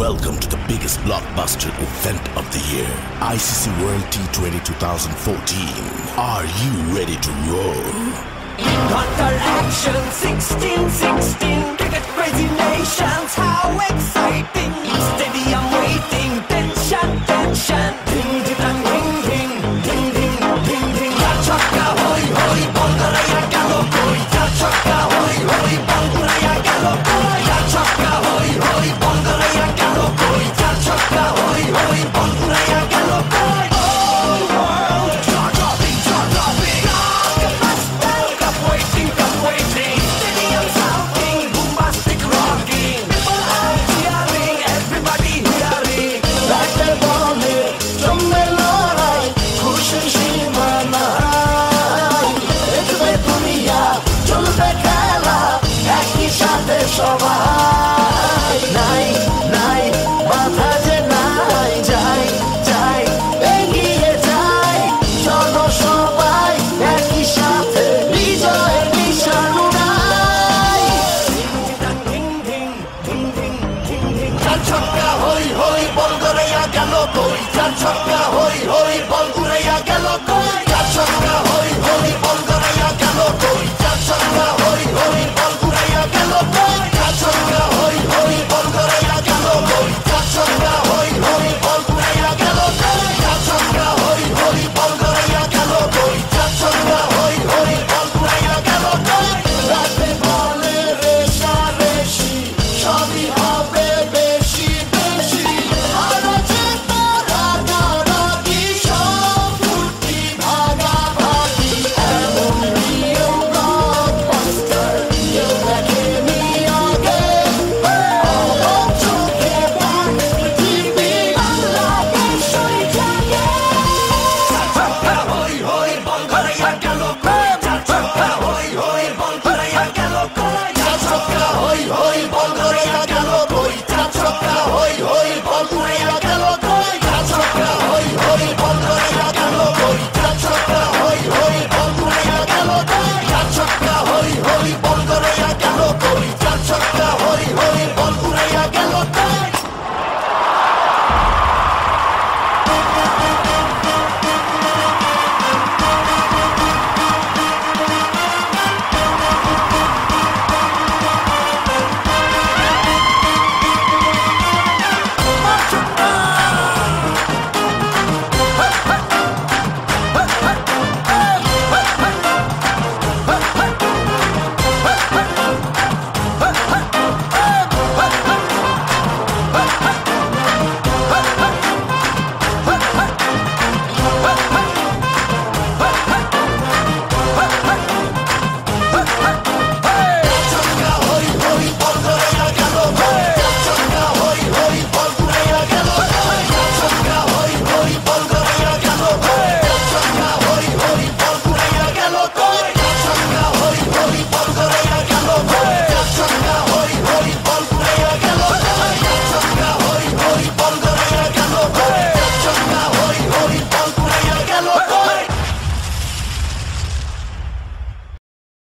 Welcome to the biggest blockbuster event of the year, ICC World T20 2014. Are you ready to roll? Hunter action 1616 Tudo é que já deixou a